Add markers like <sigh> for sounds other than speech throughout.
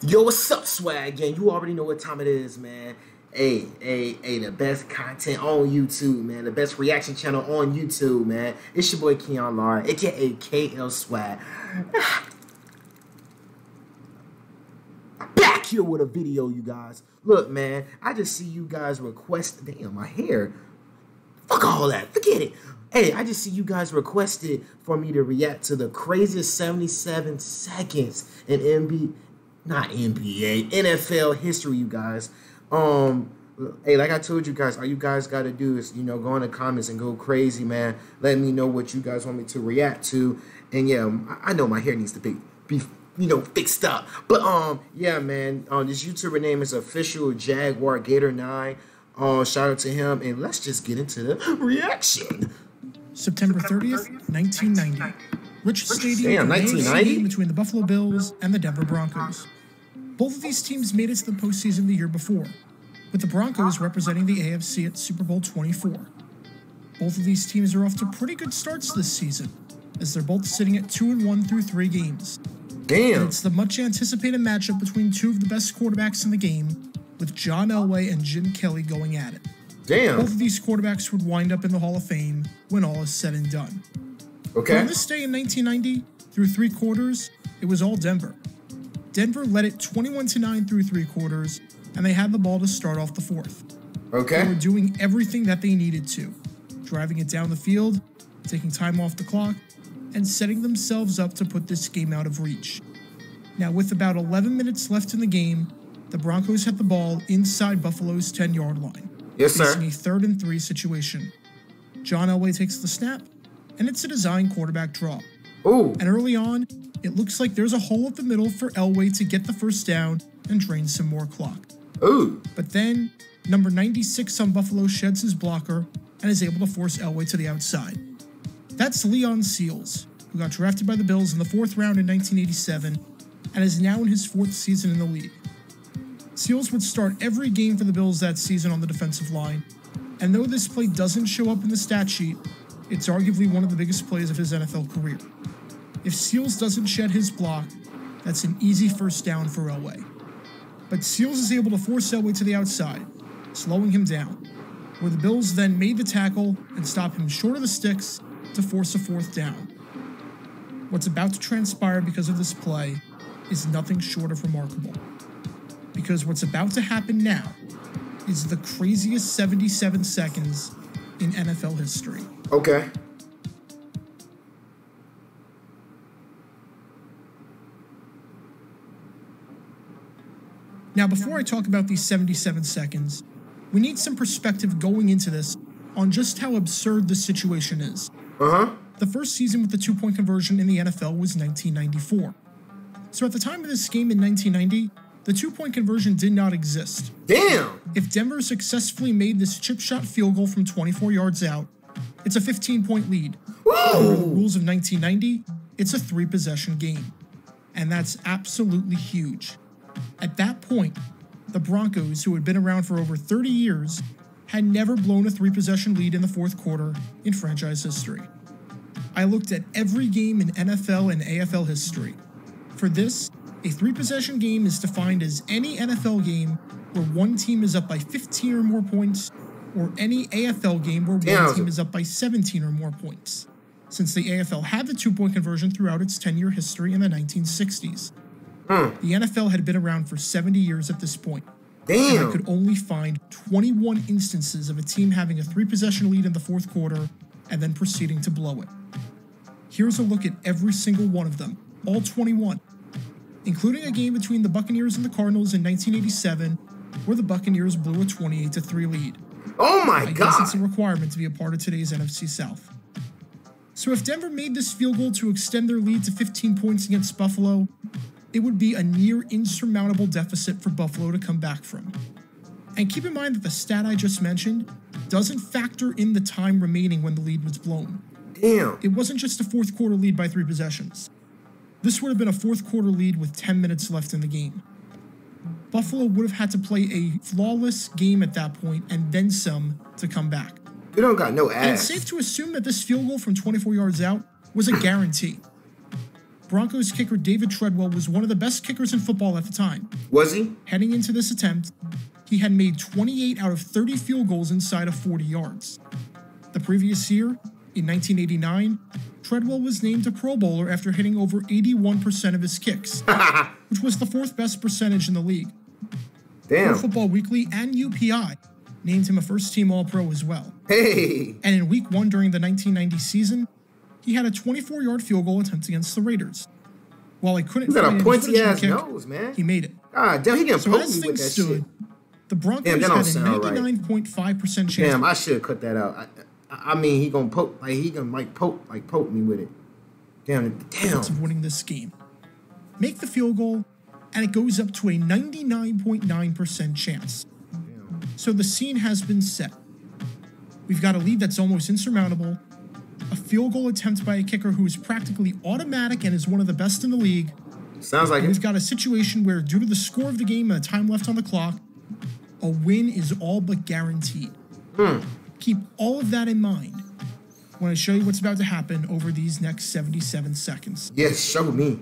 Yo, what's up, swag And You already know what time it is, man. Hey, hey, hey, the best content on YouTube, man. The best reaction channel on YouTube, man. It's your boy Keyon Lowery, aka KL Swag. <sighs> Back here with a video, you guys. Look, man, I just see you guys request. Damn, my hair. Fuck all that. Forget it. Hey, I just see you guys requested for me to react to the craziest 77 seconds in NBA not NBA, NFL history, you guys. Um, hey, like I told you guys, all you guys got to do is, you know, go in the comments and go crazy, man. Let me know what you guys want me to react to. And yeah, I know my hair needs to be, be you know, fixed up. But um, yeah, man, um, this YouTuber name is official Jaguar Gator Nine. Uh, shout out to him, and let's just get into the reaction. September 30th, 1990. Rich Stadium, Damn, 1990? between the Buffalo Bills and the Denver Broncos. Both of these teams made it to the postseason the year before, with the Broncos representing the AFC at Super Bowl 24. Both of these teams are off to pretty good starts this season, as they're both sitting at 2 and 1 through 3 games. Damn. And it's the much anticipated matchup between two of the best quarterbacks in the game, with John Elway and Jim Kelly going at it. Damn. Both of these quarterbacks would wind up in the Hall of Fame when all is said and done. Okay. On this day in 1990, through three quarters, it was all Denver. Denver led it 21 to 9 through three quarters, and they had the ball to start off the fourth. Okay. They were doing everything that they needed to, driving it down the field, taking time off the clock, and setting themselves up to put this game out of reach. Now, with about 11 minutes left in the game, the Broncos had the ball inside Buffalo's 10 yard line, Yes, sir. facing a third and three situation. John Elway takes the snap, and it's a design quarterback draw. Ooh. And early on, it looks like there's a hole at the middle for Elway to get the first down and drain some more clock. Ooh. But then, number 96 on Buffalo sheds his blocker and is able to force Elway to the outside. That's Leon Seals, who got drafted by the Bills in the fourth round in 1987 and is now in his fourth season in the league. Seals would start every game for the Bills that season on the defensive line, and though this play doesn't show up in the stat sheet, it's arguably one of the biggest plays of his NFL career. If Seals doesn't shed his block, that's an easy first down for Elway. But Seals is able to force Elway to the outside, slowing him down, where the Bills then made the tackle and stop him short of the sticks to force a fourth down. What's about to transpire because of this play is nothing short of remarkable. Because what's about to happen now is the craziest 77 seconds in NFL history. Okay. Now, before I talk about these 77 seconds, we need some perspective going into this on just how absurd the situation is. Uh huh. The first season with the two point conversion in the NFL was 1994. So at the time of this game in 1990, the two point conversion did not exist. Damn. If Denver successfully made this chip shot field goal from 24 yards out, it's a 15 point lead. Woo! Under the rules of 1990, it's a three possession game. And that's absolutely huge. At that point, the Broncos, who had been around for over 30 years, had never blown a three possession lead in the fourth quarter in franchise history. I looked at every game in NFL and AFL history. For this, a three possession game is defined as any NFL game where one team is up by 15 or more points, or any AFL game where Damn. one team is up by 17 or more points. Since the AFL had the two point conversion throughout its 10 year history in the 1960s, Hmm. the NFL had been around for 70 years at this point. And I could only find 21 instances of a team having a three possession lead in the fourth quarter and then proceeding to blow it. Here's a look at every single one of them, all 21, including a game between the Buccaneers and the Cardinals in 1987, where the Buccaneers blew a 28 3 lead. Oh my I guess it's a requirement to be a part of today's NFC South. So if Denver made this field goal to extend their lead to 15 points against Buffalo, it would be a near insurmountable deficit for Buffalo to come back from. And keep in mind that the stat I just mentioned doesn't factor in the time remaining when the lead was blown. Damn. It wasn't just a fourth quarter lead by three possessions. This would have been a fourth quarter lead with 10 minutes left in the game. Buffalo would have had to play a flawless game at that point and then some to come back. You don't got no And it's safe to assume that this field goal from 24 yards out was a guarantee. Broncos kicker David Treadwell was one of the best kickers in football at the time. Was he? Heading into this attempt, he had made 28 out of 30 field goals inside of 40 yards. The previous year, in 1989, Treadwell was named a Pro Bowler after hitting over 81% of his kicks, <laughs> which was the fourth best percentage in the league. Damn. Pro Football Weekly and UPI named him a first team All Pro as well. Hey. And in week one during the 1990 season, he had a 24 yard field goal attempt against the Raiders. While he couldn't He's got a pointy footage of the ass kick, nose, man. he made it. God damn, he can So poke me with that stood, shit. the Broncos Damn, had a sound right. 99.5% chance. Damn, I should cut that out. I, I I mean, he gonna poke like he gonna like poke like poke me with it. Damn, damn. chance of winning this game. Make the field goal, and it goes up to a 99.9% chance. So the scene has been set. We've got a lead that's almost insurmountable, a field goal attempt by a kicker who is practically automatic and is one of the best in the league. Sounds like And we've it. got a situation where, due to the score of the game and the time left on the clock, a win is all but guaranteed. Hmm. Keep all of that in mind when I show you what's about to happen over these next 77 seconds. Yes, show me.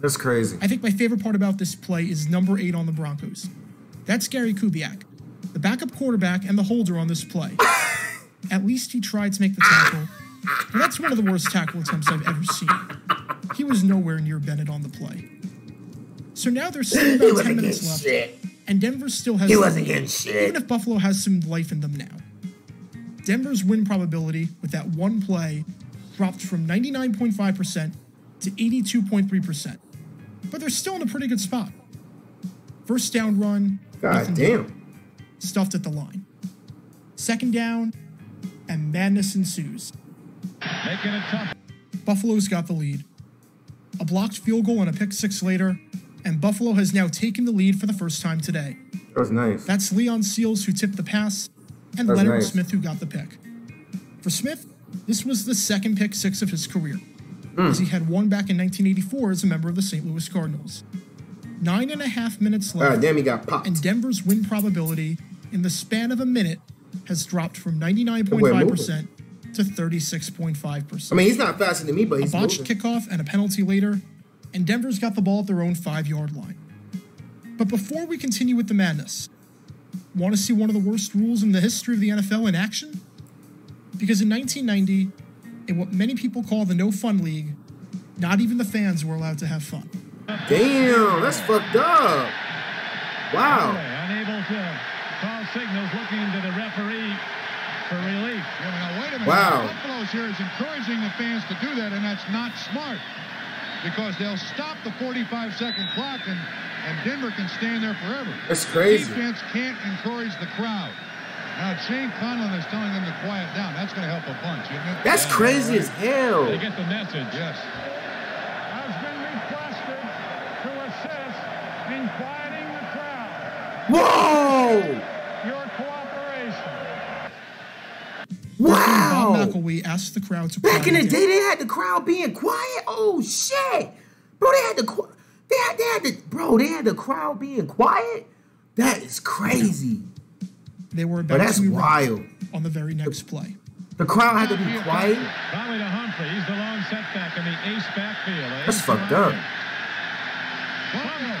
That's crazy. I think my favorite part about this play is number eight on the Broncos. That's Gary Kubiak, the backup quarterback and the holder on this play. <laughs> At least he tried to make the tackle, but that's one of the worst tackle attempts I've ever seen. He was nowhere near Bennett on the play. So now there's still about 10 minutes left, shit. and Denver still has He wasn't getting shit. even if Buffalo has some life in them now. Denver's win probability with that one play dropped from 99.5% to 82.3%. But they're still in a pretty good spot. First down run, God nothing doing. damn. stuffed at the line. Second down, and madness ensues. Making it tough. Buffalo's got the lead. A blocked field goal and a pick six later, and Buffalo has now taken the lead for the first time today. That was nice. That's Leon Seals who tipped the pass, and Leonard nice. Smith who got the pick. For Smith, this was the second pick six of his career, Hmm. as he had one back in 1984 as a member of the St. Louis Cardinals. Nine and a half minutes left, damn, he got popped. and Denver's win probability in the span of a minute has dropped from 99.5% to 36.5%. I mean, he's not faster than me, but a botched moving. kickoff and a penalty later, and Denver's got the ball at their own five yard line. But before we continue with the madness, want to see one of the worst rules in the history of the NFL in action? Because in 1990, in what many people call the No Fun League, not even the fans were allowed to have fun. Damn, that's fucked up. Wow. Unable to call signals, looking to the referee for relief. Now, wait a minute. Wow. Buffalo's here is encouraging the fans to do that, and that's not smart because they'll stop the 45 second clock and, and Denver can stand there forever. That's crazy. Defense can't encourage the crowd. Now, Shane Conlan is telling them to quiet down. That's going to help a bunch, isn't it? That's Yeah, crazy right. as hell. They get the message. Yes. Has been requested to assist in quieting the crowd. Whoa! Your cooperation. Wow! Bob Wow. McElwee asked the crowd to Back in the quiet day, they had the crowd being quiet. Oh shit, bro! They had the they had they had the bro. They had the crowd being quiet. That is crazy. They were But that's to wild. on the very next play. The crowd had to be quiet. Probably to Humphrey. He's the lone setback in the ace backfield. That's fucked up. Buffalo.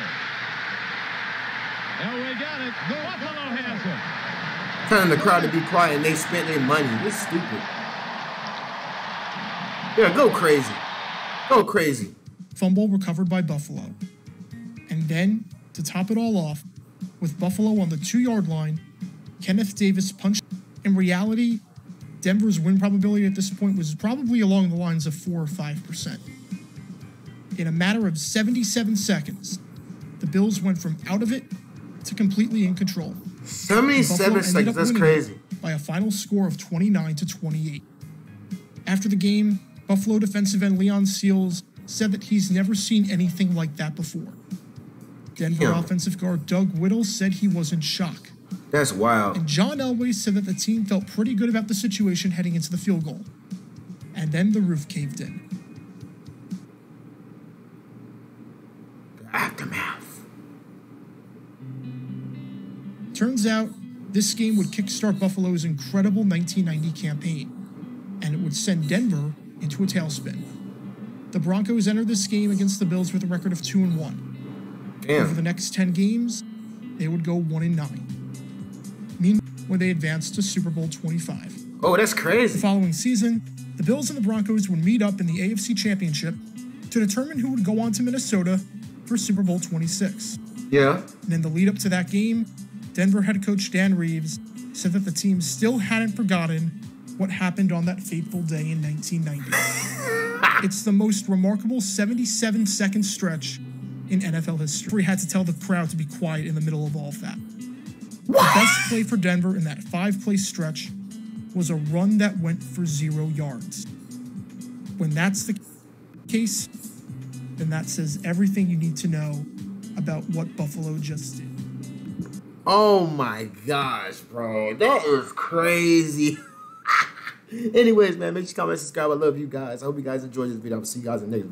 Elway got it. Buffalo has it. Telling the crowd to be quiet and they spent their money. It's stupid. Yeah, go crazy. Go crazy. Fumble recovered by Buffalo. And then, to top it all off, with Buffalo on the two yard line, Kenneth Davis punched. In reality, Denver's win probability at this point was probably along the lines of 4 or 5%. In a matter of 77 seconds, the Bills went from out of it to completely in control. Buffalo 77 seconds, that's crazy. by a final score of 29 to 28. After the game, Buffalo defensive end Leon Seals said that he's never seen anything like that before. Denver Yeah. offensive guard Doug Widell said he was in shock. That's wild. And John Elway said that the team felt pretty good about the situation heading into the field goal. And then the roof caved in. Aftermath. Turns out, this game would kickstart Buffalo's incredible 1990 campaign, and it would send Denver into a tailspin. The Broncos entered this game against the Bills with a record of 2 and 1. Over the next 10 games, they would go 1 and 9. Where they advanced to Super Bowl 25. Oh, that's crazy. The following season, the Bills and the Broncos would meet up in the AFC Championship to determine who would go on to Minnesota for Super Bowl 26. Yeah. And in the lead up to that game, Denver head coach Dan Reeves said that the team still hadn't forgotten what happened on that fateful day in 1990. <laughs> it's the most remarkable 77 second stretch in NFL history. He had to tell the crowd to be quiet in the middle of all of that. The best play for Denver in that five play stretch was a run that went for zero yards. When that's the case, then that says everything you need to know about what Buffalo just did. Oh my gosh, bro. That is crazy. <laughs> Anyways, man, make sure you comment, subscribe. I love you guys. I hope you guys enjoyed this video. I'll see you guys in the next